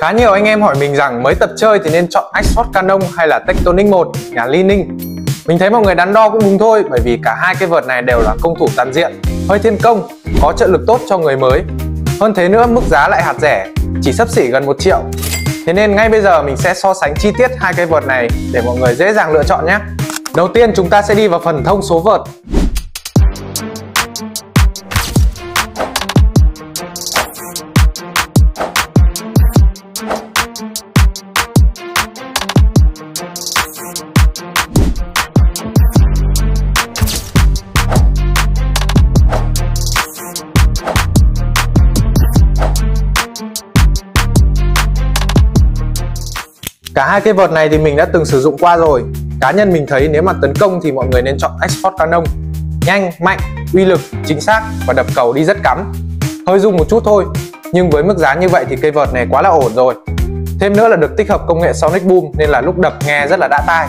Khá nhiều anh em hỏi mình rằng mới tập chơi thì nên chọn Axford Canon hay là Tectonic 1 nhà Li Ninh. Mình thấy mọi người đắn đo cũng đúng thôi bởi vì cả hai cái vợt này đều là công thủ toàn diện, hơi thiên công, có trợ lực tốt cho người mới. Hơn thế nữa mức giá lại hạt rẻ, chỉ sấp xỉ gần 1 triệu. Thế nên ngay bây giờ mình sẽ so sánh chi tiết hai cái vợt này để mọi người dễ dàng lựa chọn nhé. Đầu tiên chúng ta sẽ đi vào phần thông số vợt. Cả hai cái vợt này thì mình đã từng sử dụng qua rồi. Cá nhân mình thấy nếu mà tấn công thì mọi người nên chọn Export Canon Nhanh, mạnh, uy lực, chính xác và đập cầu đi rất cắm. Hơi rung một chút thôi Nhưng với mức giá như vậy thì cây vợt này quá là ổn rồi. Thêm nữa là được tích hợp công nghệ Sonic Boom nên là lúc đập nghe rất là đã tai.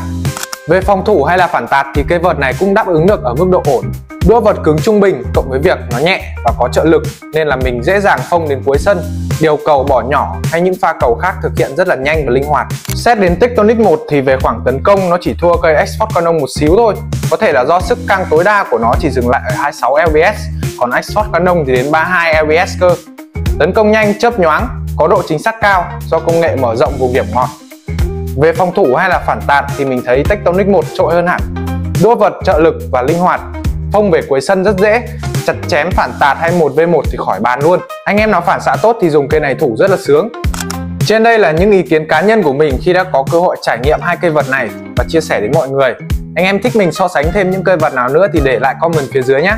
Về phòng thủ hay là phản tạt thì cây vợt này cũng đáp ứng được ở mức độ ổn. Đua vật cứng trung bình cộng với việc nó nhẹ và có trợ lực nên là mình dễ dàng phông đến cuối sân điều cầu bỏ nhỏ hay những pha cầu khác thực hiện rất là nhanh và linh hoạt. Xét đến Tectonic 1 thì về khoảng tấn công nó chỉ thua cây Export Canon một xíu thôi. Có thể là do sức căng tối đa của nó chỉ dừng lại ở 26 lbs, còn Export Canon thì đến 32 lbs cơ. Tấn công nhanh, chớp nhoáng, có độ chính xác cao do công nghệ mở rộng vùng điểm ngọt. Về phòng thủ hay là phản tạt thì mình thấy Tectonic 1 trội hơn hẳn. Đua vật trợ lực và linh hoạt, phong về cuối sân rất dễ, chặt chém phản tạt hay 1v1 thì khỏi bàn luôn. Anh em nào phản xạ tốt thì dùng cây này thủ rất là sướng. Trên đây là những ý kiến cá nhân của mình khi đã có cơ hội trải nghiệm hai cây vật này và chia sẻ đến mọi người. Anh em thích mình so sánh thêm những cây vật nào nữa thì để lại comment phía dưới nhé.